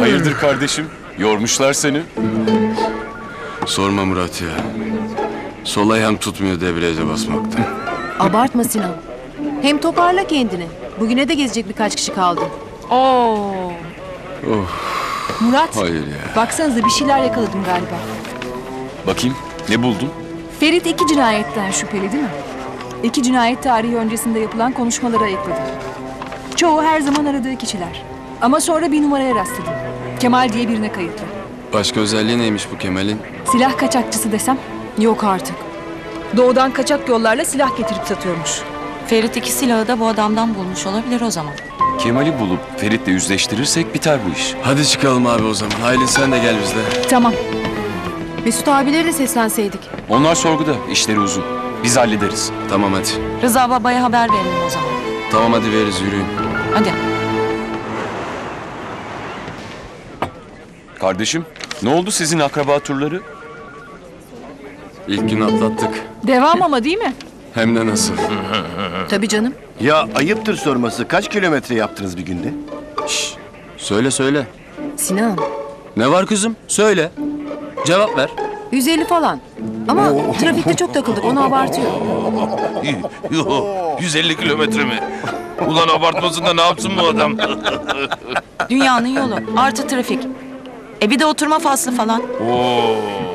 Hayırdır kardeşim? Yormuşlar seni. Sorma Murat ya. Sol ayağım tutmuyor debriyaja basmaktan. Abartma Sinan. Hem toparla kendini. Bugüne de gezecek birkaç kişi kaldı. Oo. Murat, Hayır ya. baksanıza bir şeyler yakaladım galiba. Bakayım ne buldun? Ferit iki cinayetten şüpheli değil mi? İki cinayet tarihi öncesinde yapılan konuşmaları ayıkladım. Çoğu her zaman aradığı kişiler. Ama sonra bir numaraya rastladım. Kemal diye birine kayıtlı. Başka özelliği neymiş bu Kemal'in? Silah kaçakçısı desem Yok artık. doğudan kaçak yollarla silah getirip satıyormuş. Ferit iki silahı da bu adamdan bulmuş olabilir o zaman. Kemal'i bulup Ferit'le yüzleştirirsek biter bu iş. Hadi çıkalım abi o zaman. Aylin sen de gel bizle. Tamam. Mesut abileri de seslenseydik. Onlar sorguda, işleri uzun. Biz hallederiz. Tamam hadi. Rıza babaya haber verelim o zaman. Tamam hadi veririz yürüyün. Hadi. Kardeşim, ne oldu sizin akraba turları? İlk gün atlattık. Devam ama değil mi? Hem de nasıl? Tabii canım. Ya ayıptır sorması. Kaç kilometre yaptınız bir günde? Söyle söyle. Sinan. Ne var kızım? Söyle. Cevap ver. 150 falan. Ama trafikte çok takıldık. Onu abartıyor. Yo, 150 kilometre mi? Ulan abartmasın da ne yapsın bu adam? Dünyanın yolu. Artı trafik. E bir de oturma faslı falan.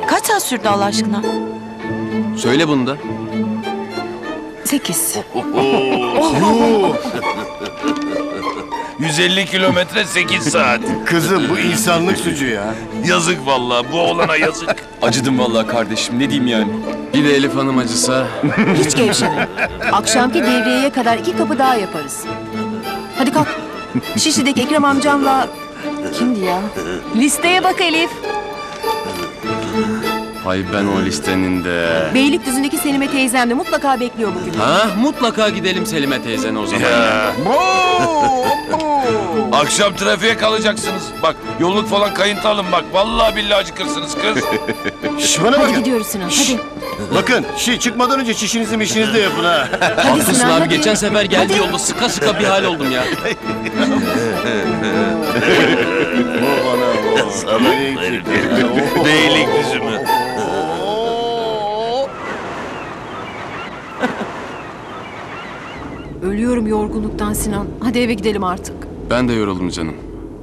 Kaç saat sürdü Allah aşkına? Söyle bunu da. 8. 150 kilometre 8 saat. Kızım bu insanlık suçu ya. Yazık vallahi bu oğlana yazık. Acıdım vallahi kardeşim, ne diyeyim yani? Bir de Elif Hanım acısa. Hiç gevşeme. Akşamki devriyeye kadar iki kapı daha yaparız. Hadi kalk. Şişli'deki Ekrem amcamla... Kimdi ya? Listeye bak Elif. Hay ben o listenin de. Beylikdüzü'ndeki Selime teyzem de mutlaka bekliyor bugün. Ha mutlaka gidelim Selime teyzene o zaman. Ya. Akşam trafiğe kalacaksınız. Bak yolluk falan kayıntı alın bak. Vallahi billahi acıkırsınız kız. Şş bana Hadi bakın. gidiyoruz Sinan. Hadi. Bakın şi çıkmadan önce çişinizi mişinizi de yapın ha. Hadi Haklısın Sinan abi hadi. geçen sefer geldi yolda sıka sıka bir hal oldum ya. o bana. Salak herif. Beylik düzümü. Ölüyorum yorgunluktan Sinan. Hadi eve gidelim artık. Ben de yoruldum canım.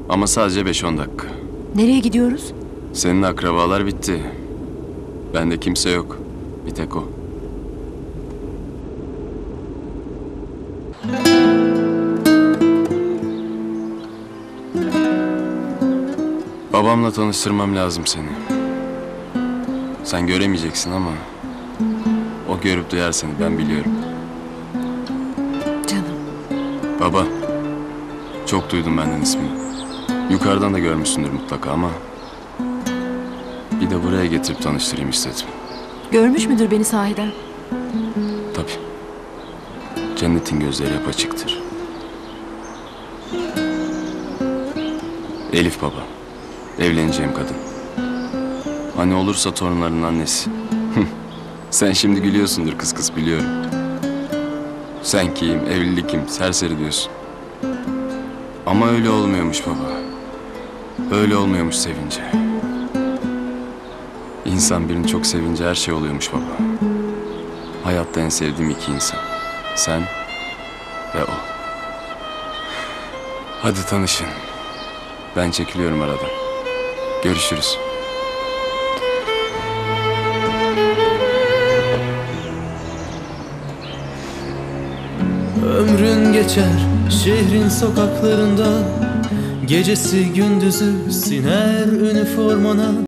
Ama sadece 5-10 dakika. Nereye gidiyoruz? Senin akrabalar bitti. Bende kimse yok. Bir tek o. Babamla tanıştırmam lazım seni. Sen göremeyeceksin ama o görüp duyar seni ben biliyorum. Canım. Baba, çok duydum benden ismini. Yukarıdan da görmüşsündür mutlaka ama bir de buraya getirip tanıştırayım istedim. Görmüş müdür beni sahiden? Tabii. Cennetin gözleri hep açıktır. Elif baba. Evleneceğim kadın. Hani olursa torunların annesi. Sen şimdi gülüyorsundur kız kız biliyorum. Sen kim, evlilik kim, serseri diyorsun. Ama öyle olmuyormuş baba. Öyle olmuyormuş sevince. İnsan birini çok sevince her şey oluyormuş baba. Hayatta en sevdiğim iki insan. Sen ve o. Hadi tanışın. Ben çekiliyorum aradan. Görüşürüz. Ömrün geçer şehrin sokaklarında Gecesi gündüzü siner üniformana